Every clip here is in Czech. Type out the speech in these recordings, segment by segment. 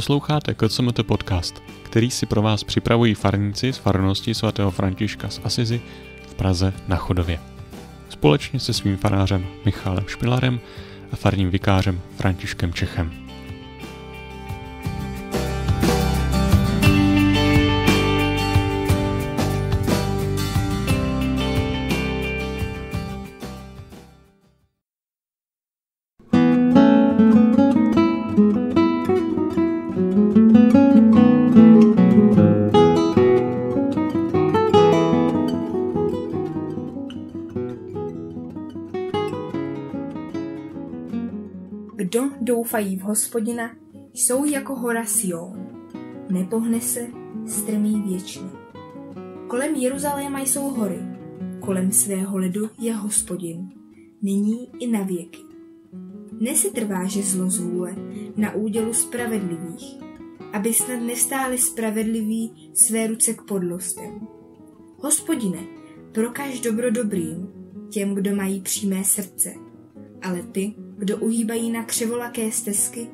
Posloucháte KCMT podcast, který si pro vás připravují farníci z farnosti svatého Františka z Asizi v Praze na Chodově. Společně se svým farářem Michalem Špilarem a farním vikářem Františkem Čechem. Kdo doufají v hospodina, jsou jako hora Sion. Nepohne se, strmý věčně. Kolem Jeruzaléma jsou hory, kolem svého ledu je hospodin, nyní i na věky. Nesetrvá že zlo zvůle na údělu spravedlivých, aby snad nestáli spravedliví své ruce k podlostem. Hospodine, prokaž dobro dobrým, těm, kdo mají přímé srdce, ale ty, kdo uhýbají na křivolaké stezky,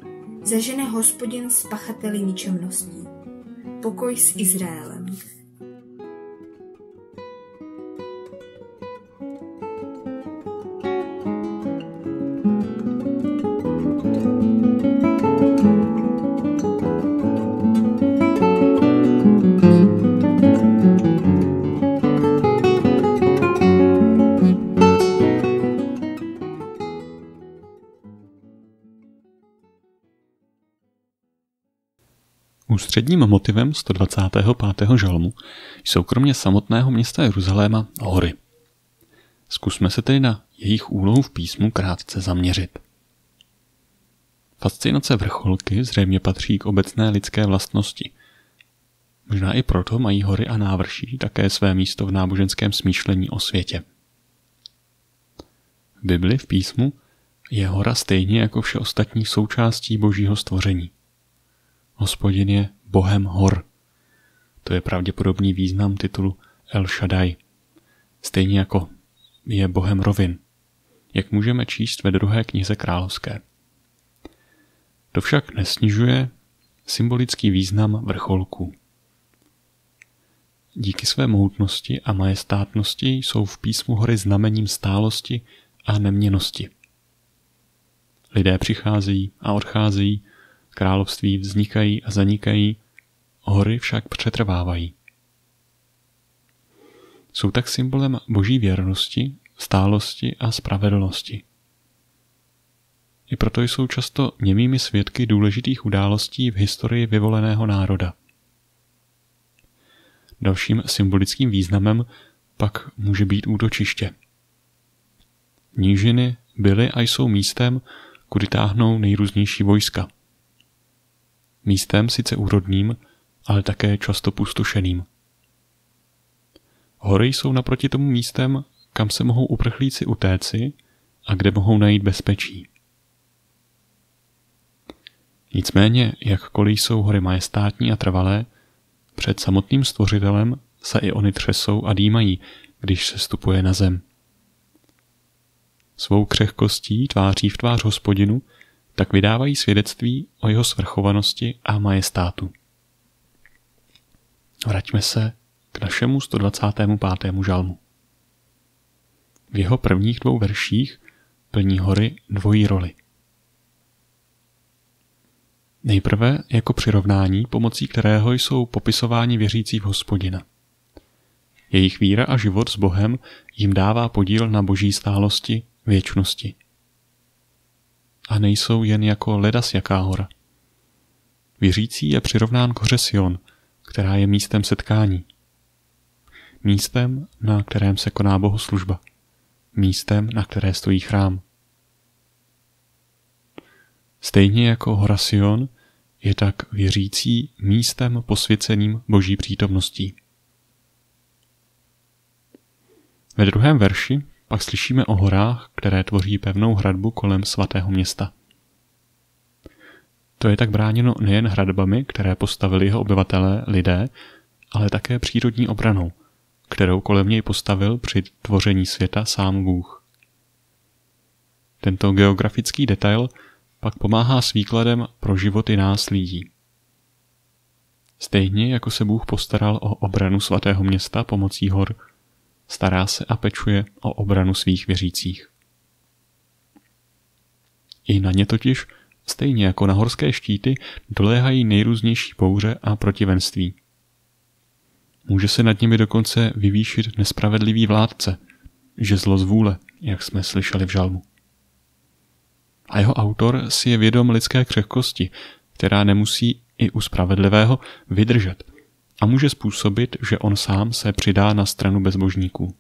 zažene hospodin s pachateli ničemností. Pokoj s Izraelem. Ústředním motivem 125. žalmu jsou kromě samotného města Jeruzaléma hory. Zkusme se tedy na jejich úlohu v písmu krátce zaměřit. Fascinace vrcholky zřejmě patří k obecné lidské vlastnosti. Možná i proto mají hory a návrší také své místo v náboženském smýšlení o světě. V Bibli v písmu je hora stejně jako vše ostatní součástí božího stvoření. Hospodin je Bohem hor. To je pravděpodobný význam titulu El Shaddai. Stejně jako je Bohem rovin, jak můžeme číst ve druhé knize královské. To však nesnižuje symbolický význam vrcholků. Díky své mohutnosti a majestátnosti jsou v písmu hory znamením stálosti a neměnosti. Lidé přicházejí a odcházejí, Království vznikají a zanikají, hory však přetrvávají. Jsou tak symbolem boží věrnosti, stálosti a spravedlnosti. I proto jsou často němými svědky důležitých událostí v historii vyvoleného národa. Dalším symbolickým významem pak může být útočiště. Nížiny byly a jsou místem, kudy táhnou nejrůznější vojska místem sice úrodným, ale také často pustošeným. Hory jsou naproti tomu místem, kam se mohou uprchlíci utéci a kde mohou najít bezpečí. Nicméně, jakkoliv jsou hory majestátní a trvalé, před samotným stvořitelem se i oni třesou a dýmají, když se stupuje na zem. Svou křehkostí tváří v tvář hospodinu tak vydávají svědectví o jeho svrchovanosti a majestátu. Vraťme se k našemu 125. žalmu. V jeho prvních dvou verších plní hory dvojí roli. Nejprve jako přirovnání, pomocí kterého jsou popisováni věřící v hospodina. Jejich víra a život s Bohem jim dává podíl na boží stálosti, věčnosti a nejsou jen jako ledas jaká hora. Věřící je přirovnán k hoře Sion, která je místem setkání. Místem, na kterém se koná bohoslužba. Místem, na které stojí chrám. Stejně jako hora Sion je tak věřící místem posvěceným boží přítomností. Ve druhém verši pak slyšíme o horách, které tvoří pevnou hradbu kolem svatého města. To je tak bráněno nejen hradbami, které postavili jeho obyvatelé, lidé, ale také přírodní obranou, kterou kolem něj postavil při tvoření světa sám Bůh. Tento geografický detail pak pomáhá s výkladem pro životy nás lidí, Stejně jako se Bůh postaral o obranu svatého města pomocí hor, stará se a pečuje o obranu svých věřících. I na ně totiž, stejně jako na horské štíty, doléhají nejrůznější bouře a protivenství. Může se nad nimi dokonce vyvýšit nespravedlivý vládce, že zlo zvůle, jak jsme slyšeli v žalmu. A jeho autor si je vědom lidské křehkosti, která nemusí i u spravedlivého vydržet a může způsobit, že on sám se přidá na stranu bezbožníků.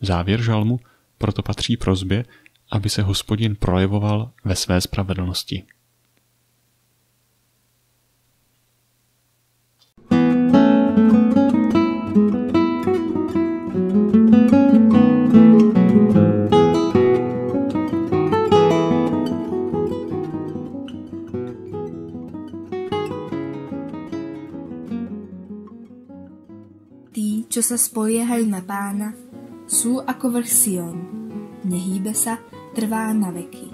Závěr žalmu proto patří prozbě, aby se hospodin projevoval ve své spravedlnosti. Čo sa spoliehajú na pána, sú ako vrch Sion. Nehýbe sa, trvá na veky.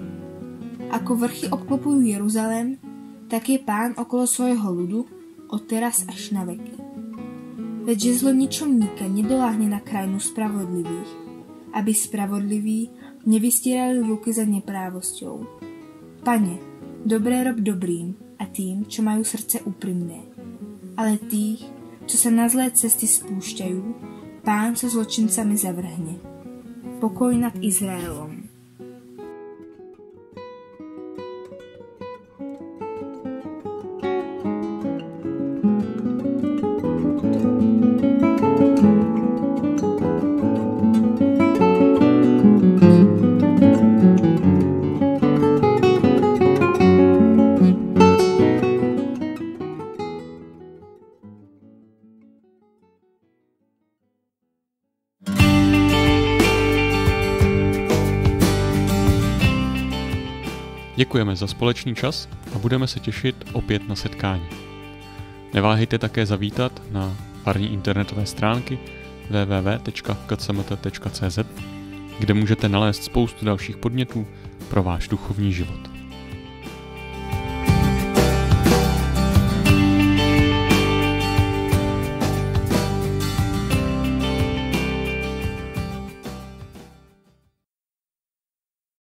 Ako vrchy obklopujú Jeruzalém, tak je pán okolo svojho ľudu od teraz až na veky. Veďže zlo ničomníka nedoláhne na krajinu spravodlivých, aby spravodliví nevystírali ruky za neprávosťou. Pane, dobré rob dobrým a tým, čo majú srdce úprimné. Ale tých, čo sa na zlé cesty spúšťajú, pán sa zločincami zavrhne. Pokoj nad Izraelom. Děkujeme za společný čas a budeme se těšit opět na setkání. Neváhejte také zavítat na farní internetové stránky www.kcmt.cz, kde můžete nalézt spoustu dalších podnětů pro váš duchovní život.